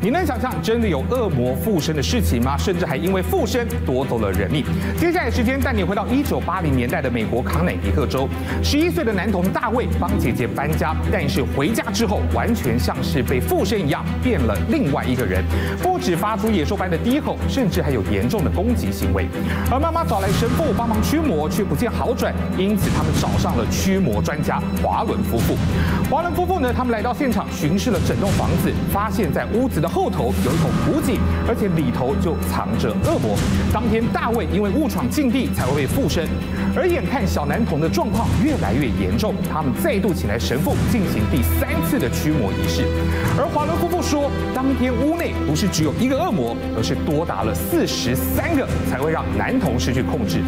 你能想象真的有恶魔附身的事情吗？甚至还因为附身夺走了人命。接下来时间带你回到一九八零年代的美国康乃狄克州，十一岁的男童大卫帮姐姐搬家，但是回家之后完全像是被附身一样，变了另外一个人，不止发出野兽般的低吼，甚至还有严重的攻击行为。而妈妈找来神父帮忙驱魔，却不见好转，因此他们找上了驱魔专家华伦夫妇。华伦夫妇呢，他们来到现场巡视了整栋房子，发现在屋子的。后头有一口古井，而且里头就藏着恶魔。当天大卫因为误闯禁地才会被附身，而眼看小男童的状况越来越严重，他们再度请来神父进行第三次的驱魔仪式。而华伦夫妇说，当天屋内不是只有一个恶魔，而是多达了四十三个，才会让男童失去控制。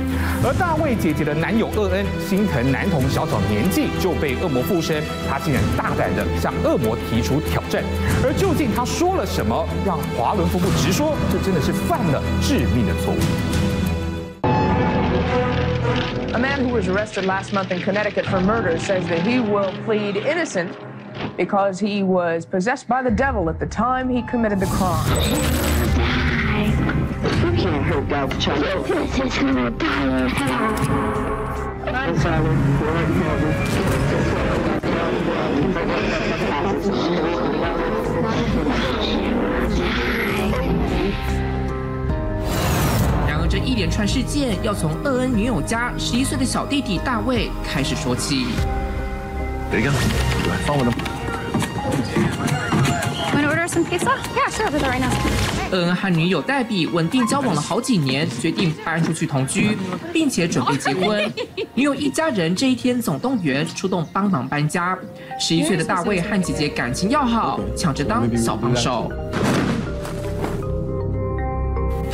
而大卫姐姐的男友厄恩心疼男童小小年纪就被恶魔附身，他竟然大胆的向恶魔提出挑战。而究竟他说了什么，让华伦夫妇直说，这真的是犯了致命的错误。Man who was arrested last month in Connecticut for murder says that he will plead innocent because he was possessed by the devil at the time he committed the crime. 一连串事件要从厄恩女友家十一岁的小弟弟大卫开始说起。There you go. Follow them. Want to order some pizza? Yeah, sure. I'll do that right now. 厄恩和女友黛比稳定交往了好几年，决定搬出去同居，并且准备结婚。女友一家人这一天总动员出动帮忙搬家。十一岁的大卫和姐姐感情要好，抢着当小帮手。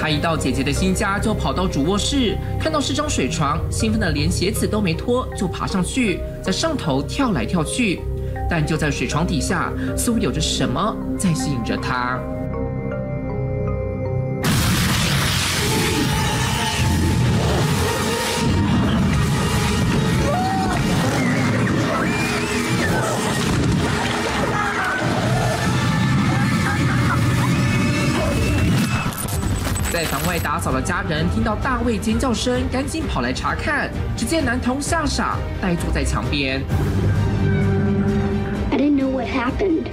他一到姐姐的新家，就跑到主卧室，看到是张水床，兴奋的连鞋子都没脱，就爬上去，在上头跳来跳去。但就在水床底下，似乎有着什么在吸引着他。打扫的家人听到大卫尖叫声，赶紧跑来查看。只见男童吓傻，呆坐在墙边。I didn't know what happened.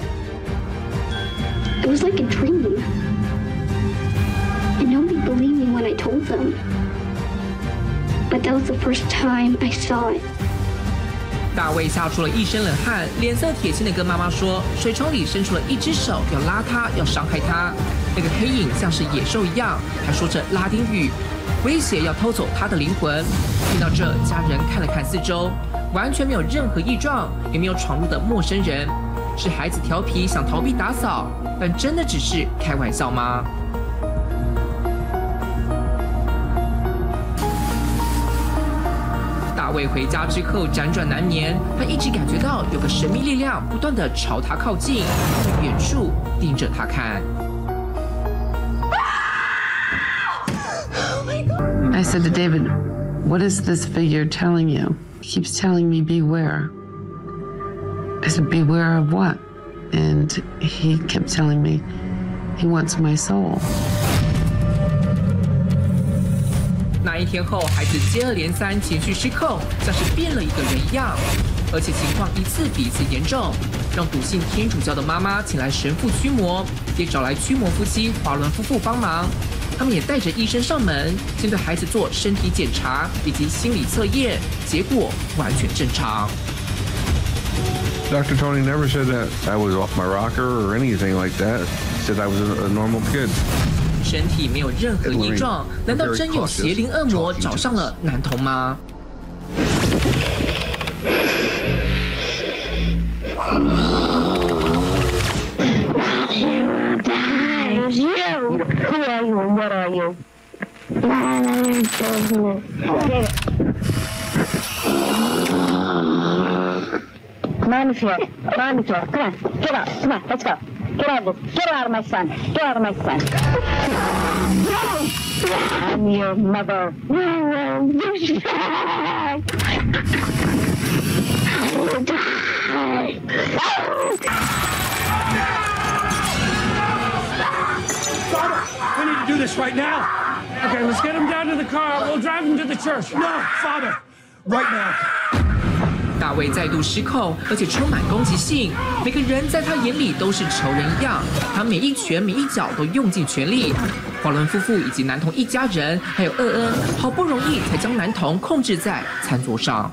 It was like a dream. And nobody believed me when I told them. But that was the first time I saw it. 大卫吓出了一身冷汗，脸色铁青的跟妈妈说：“水床里伸出了一只手，要拉他，要伤害他。那个黑影像是野兽一样，还说着拉丁语，威胁要偷走他的灵魂。”听到这，家人看了看四周，完全没有任何异状，也没有闯入的陌生人。是孩子调皮想逃避打扫，但真的只是开玩笑吗？卫回家之后辗转难眠，他一直感觉到有个神秘力量不断的朝他靠近，在远处盯着他看。 I said to David, What is this figure telling you? He keeps telling me, Beware. I said, Beware of what? And he kept telling me, He wants my soul. 一天后，孩子接二连三情绪失控，像是变了一个人一样，而且情况一次比一次严重，让笃信天主教的妈妈请来神父驱魔，也找来驱魔夫妻华伦夫妇帮忙。他们也带着医生上门，先对孩子做身体检查以及心理测验，结果完全正常。Dr. Tony never said that I was off my rocker or anything like that. He said I was a, a normal kid. 身体没有任何异状，难道真有邪灵恶魔找上了男童吗？It's you! Who are you and what are you? Come on, Michelle. Come on, Michelle. Come on. Get out. Come on. Let's go. Get out of this. Get out of my son. Get out of my son. I'm your mother. You die. I will die. this right now. Okay, let's get him down to the car. We'll drive him to the church. No, Father, right now. 大卫再度失控，而且充满攻击性。每个人在他眼里都是仇人一样，他每一拳每一脚都用尽全力。华伦夫妇以及男童一家人，还有厄恩，好不容易才将男童控制在餐桌上。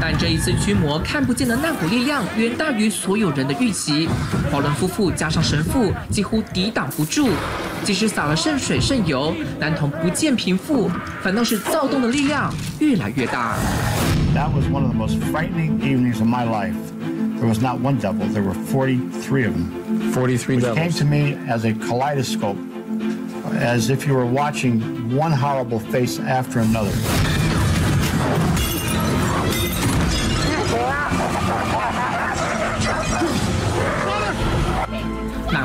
但这一次驱魔看不见的那股力量远大于所有人的预期，华伦夫妇加上神父几乎抵挡不住。即使洒了圣水圣油，男童不见平复，反倒是躁动的力量越来越大。That was one of the most frightening evenings of my life. There was not one devil, there were 43 of them. 43 which devils. came to me as a kaleidoscope, as if you were watching one horrible face after another.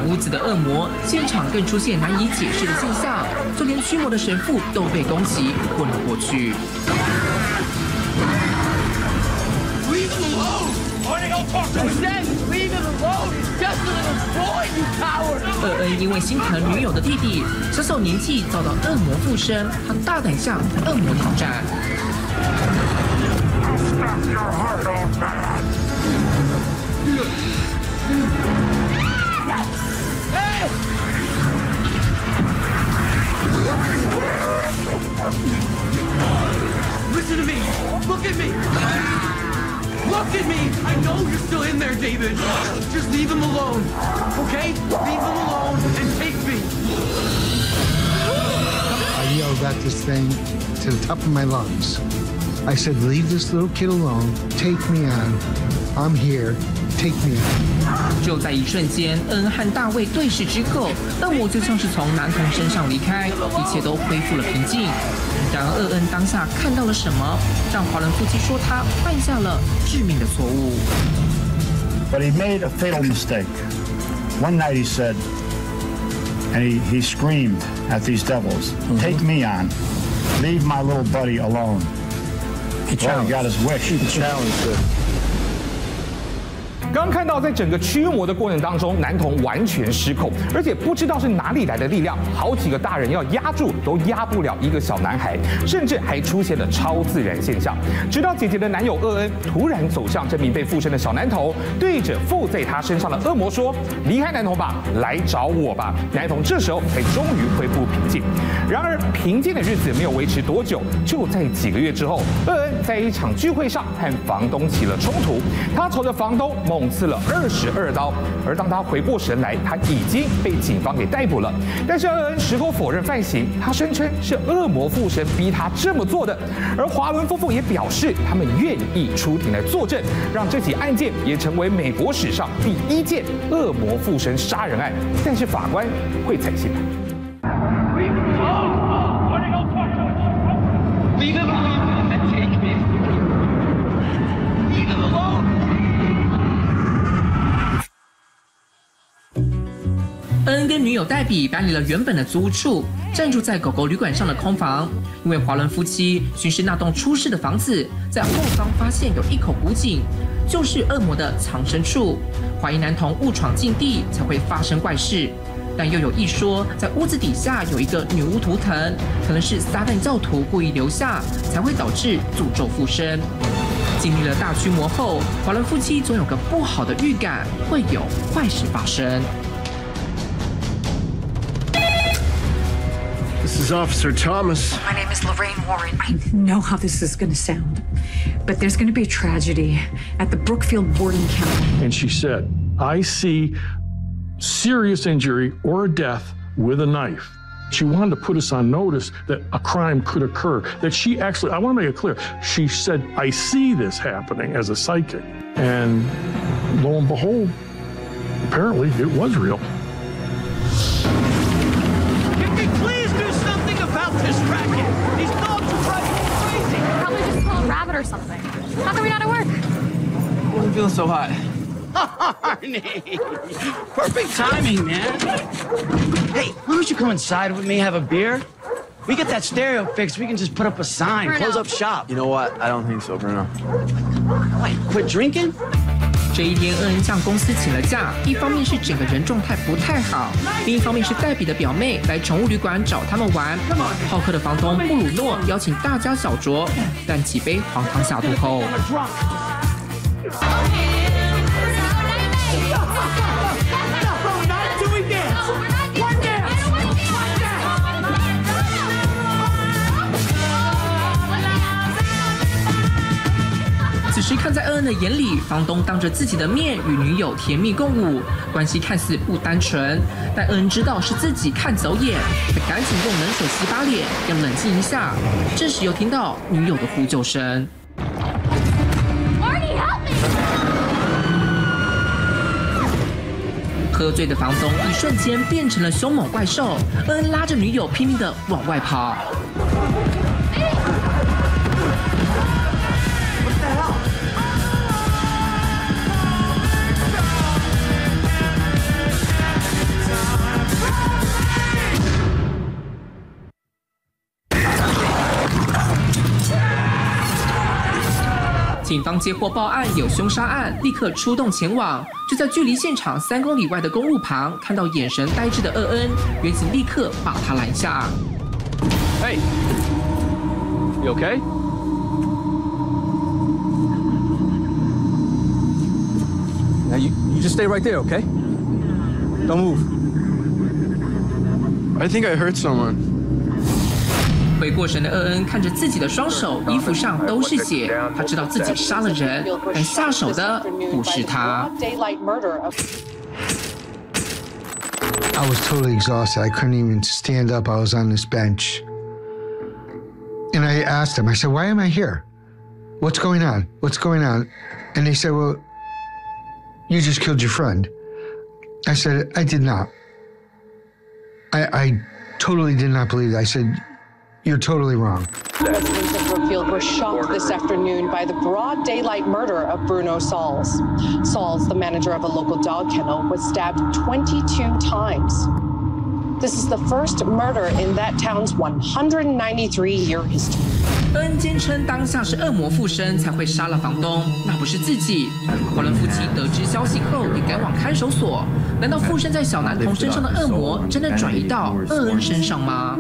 屋子的恶魔现场更出现难以解释的现象，就连驱魔的神父都被攻击昏了过去。因为心疼女友的弟弟，小小年纪遭到恶魔附身，他大胆向恶魔挑战。Listen to me. Look at me. Look at me. I know you're still in there, David. Just leave him alone. Okay? Leave him alone and take me. I yelled at this thing to the top of my lungs. I said, leave this little kid alone. Take me on. I'm here. Take me 就在一瞬间，恩和大卫对视之后，恶魔就像是从男童身上离开，一切都恢复了平静。然而，厄恩当下看到了什么，让华伦夫妻说他犯下了致命的错误。But he made a fatal mistake. One night he said, and he, he screamed at these devils, Take me on. Leave my little buddy alone. He Well, he challenged. got his wish. He challenged 刚看到，在整个驱魔的过程当中，男童完全失控，而且不知道是哪里来的力量，好几个大人要压住都压不了一个小男孩，甚至还出现了超自然现象。直到姐姐的男友厄恩突然走向这名被附身的小男童，对着附在他身上的恶魔说：“离开男童吧，来找我吧。”男童这时候才终于恢复平静。然而，平静的日子没有维持多久，就在几个月之后，厄恩在一场聚会上和房东起了冲突，他朝着房东猛刺了二十二刀。而当他回过神来，他已经被警方给逮捕了。但是厄恩矢口否认犯行，他声称是恶魔附身逼他这么做的。而华伦夫妇也表示，他们愿意出庭来作证，让这起案件也成为美国史上第一件恶魔附身杀人案。但是法官会采信吗？恩跟女友黛比搬离了原本的租屋处，暂住在狗狗旅馆上的空房。因为华伦夫妻巡视那栋出事的房子，在后方发现有一口古井，就是恶魔的藏身处，怀疑男童误闯禁地才会发生怪事。但又有一说，在屋子底下有一个女巫图腾，可能是撒旦教徒故意留下，才会导致诅咒附身。经历了大驱魔后，华伦夫妻总有个不好的预感，会有坏事发生。This is Officer Thomas. My name is Lorraine Warren. I know how this is going to sound, but there's going to be a tragedy at the Brookfield boarding camp. And she said, I see serious injury or a death with a knife. She wanted to put us on notice that a crime could occur. That she actually, I want to make it clear, she said, I see this happening as a psychic. And lo and behold, apparently it was real. Something this racket? These dogs are driving me crazy. Probably just call a rabbit or something. How come you're not at work? I'm feeling so hot. Arnie! Perfect timing, man. Hey, why don't you come inside with me, have a beer? We get that stereo fixed, we can just put up a sign, Bruno. close up shop. You know what? I don't think so, Bruno. What, quit drinking? 这一天，恩恩向公司请了假，一方面是整个人状态不太好，另一方面是黛比的表妹来宠物旅馆找他们玩。好客的房东布鲁诺邀请大家小酌，但几杯黄汤下肚后，此时看在恩恩的眼里，房东当着自己的面与女友甜蜜共舞，关系看似不单纯。但恩恩知道是自己看走眼，才赶紧用冷水洗把脸，要冷静一下。这时又听到女友的呼救声。喝醉的房东一瞬间变成了凶猛怪兽，恩恩拉着女友拼命的往外跑。警方接获报案有凶杀案，立刻出动前往。就在距离现场三公里外的公路旁，看到眼神呆滞的厄恩，原警立刻把他拦下。Hey, you okay? Now you, you just stay right there, okay? Don't move. I think I hurt someone. 回过神的厄恩看着自己的双手，衣服上都是血，他知道自己杀了人，但下手的不是他。 Daylight murder of I was totally exhausted. I couldn't even stand up. I was on this bench. And I asked them, I said, Why am I here? What's going on? What's going on? And they said, Well, you just killed your friend. I said, I did not. I, I totally did not believe that. I said, You're totally wrong. residents of Brookfield were shocked this afternoon by the broad daylight murder of Bruno Sauls. Sauls, the manager of a local dog kennel, was stabbed 22 times. This is the first murder in that town's 193-year history. 恩坚称当下是恶魔附身才会杀了房东，那不是自己。华伦夫妻得知消息后也赶往看守所。难道附身在小男童身上的恶魔真的转移到厄恩身上吗？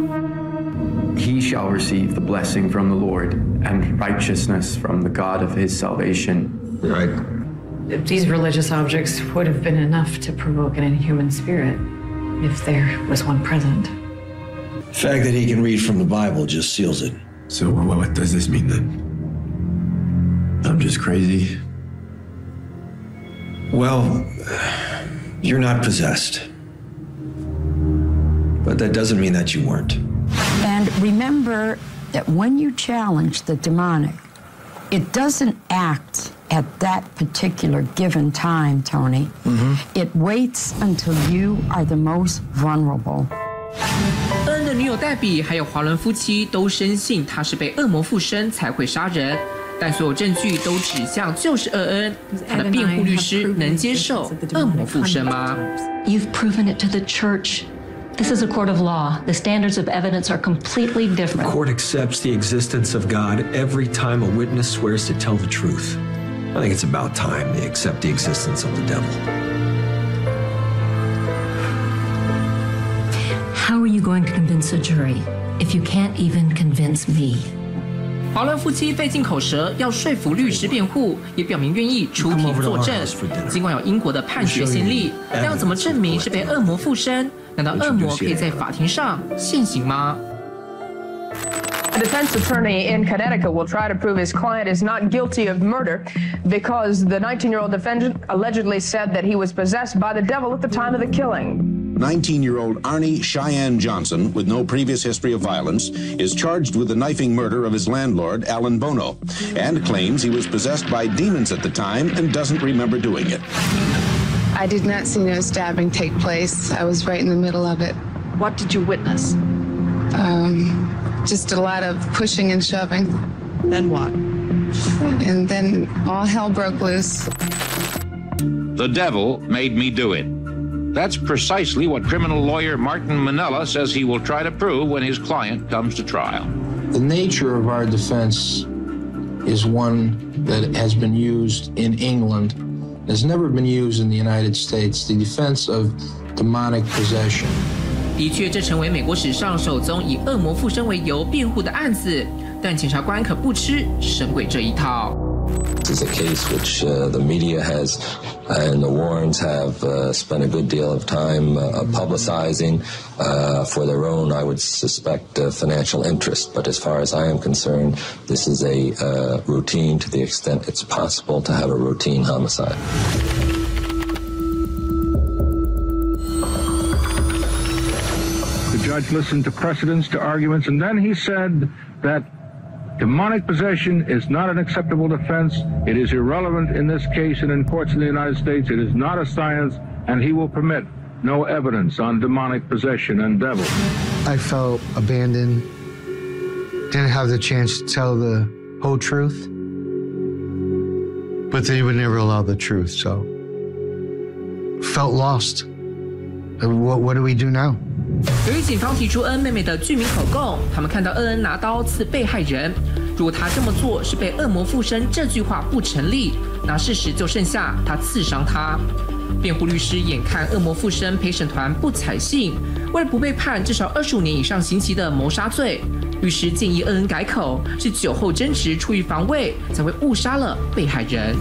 He shall receive the blessing from the Lord and righteousness from the God of his salvation. Right. These religious objects would have been enough to provoke an inhuman spirit if there was one present. The fact that he can read from the Bible just seals it. So, what, what does this mean then? I'm just crazy. Well, you're not possessed. But that doesn't mean that you weren't. And remember that when you challenge the demonic, it doesn't act at that particular given time, Tony. It waits until you are the most vulnerable. 恩恩的女友黛比还有华伦夫妻都深信他是被恶魔附身才会杀人，但所有证据都指向就是厄恩。他的辩护律师能接受恶魔附身吗？ You've proven it to the church. This is a court of law. The standards of evidence are completely The different. court accepts the existence of God every time a witness swears to tell the truth. I think it's about time they accept the existence of the devil. How are you going to convince a jury if you can't even convince me? 华伦夫妻费尽口舌要说服律师辩护，也表明愿意出庭作证。尽管有英国的判决先例，但要怎么证明是被恶魔附身？ 难道恶魔可以在法庭上现行吗？ A defense attorney in Connecticut will try to prove his client is not guilty of murder because the 19 year old defendant allegedly said that he was possessed by the devil at the time of the killing. 19 year old Arnie Cheyenne Johnson, with no previous history of violence, is charged with the knifing murder of his landlord, Alan Bono, and claims he was possessed by demons at the time and doesn't remember doing it. I did not see no stabbing take place. I was right in the middle of it. What did you witness? Um, just a lot of pushing and shoving. Then what? And then all hell broke loose. The devil made me do it. That's precisely what criminal lawyer Martin Manella says he will try to prove when his client comes to trial. The nature of our defense is one that has been used in England, has never been used in the United States, the defense of demonic possession. 的确，这成为美国史上首宗以恶魔附身为由辩护的案子，但检察官可不吃神鬼这一套。This is a case which uh, the media has and the Warrens have uh, spent a good deal of time uh, publicizing uh, for their own, I would suspect, uh, financial interest. But as far as I am concerned, this is a uh, routine to the extent it's possible to have a routine homicide. The judge listened to precedents, to arguments, and then he said that demonic possession is not an acceptable defense. It is irrelevant in this case and in courts in the United States. It is not a science, and he will permit no evidence on demonic possession and devil. I felt abandoned, didn't have the chance to tell the whole truth. But they would never allow the truth, so felt lost. What, what do we do now? 由于警方提出恩妹妹的具名口供，他们看到恩恩拿刀刺被害人。如果他这么做是被恶魔附身，这句话不成立，那事实就剩下他刺伤他。辩护律师眼看恶魔附身，陪审团不采信，为了不被判至少二十五年以上刑期的谋杀罪，律师建议恩恩改口，是酒后争执，出于防卫才会误杀了被害人。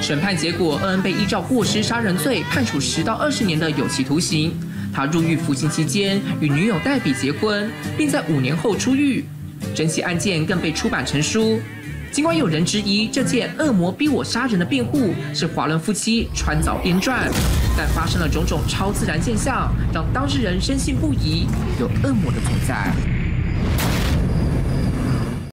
审判结果，恩恩被依照过失杀人罪判处十到二十年的有期徒刑。他入狱服刑期间与女友黛比结婚，并在五年后出狱。整起案件更被出版成书。尽管有人质疑这件“恶魔逼我杀人”的辩护是华伦夫妻穿凿编撰，但发生了种种超自然现象，让当事人深信不疑有恶魔的存在。